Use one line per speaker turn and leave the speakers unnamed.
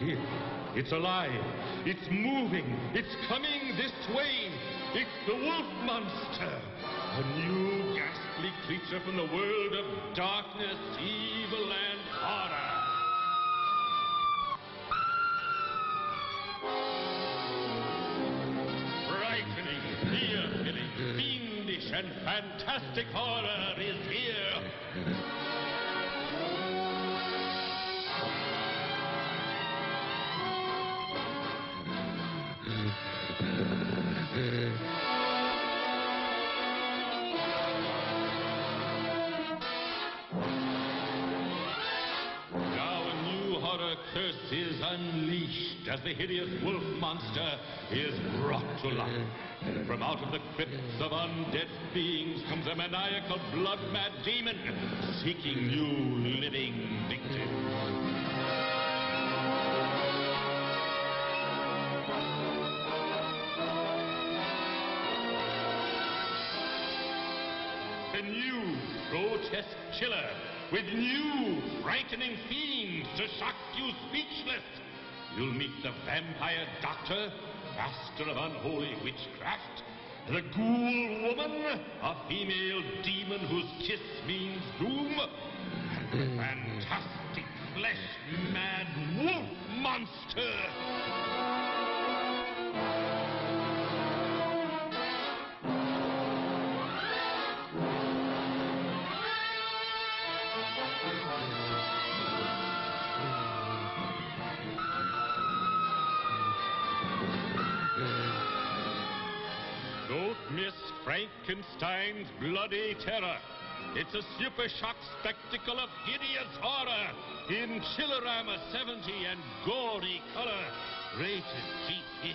here. It's alive. It's moving. It's coming this way. It's the wolf monster. A new ghastly creature from the world of darkness, evil, and horror. Fear-filling, fiendish, and fantastic horror is here. Curse is unleashed as the hideous wolf monster is brought to life. From out of the crypts of undead beings comes a maniacal, blood-mad demon seeking new living victims. A new grotesque chiller with new frightening fiends to shock you speechless. You'll meet the vampire doctor, master of unholy witchcraft, the ghoul woman, a female demon whose kiss means doom, and the mm. fantastic flesh-mad wolf monster. Don't miss Frankenstein's bloody terror. It's a super shock spectacle of hideous horror in Chill-O-Rama 70 and gory color. Rated G.